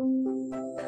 Música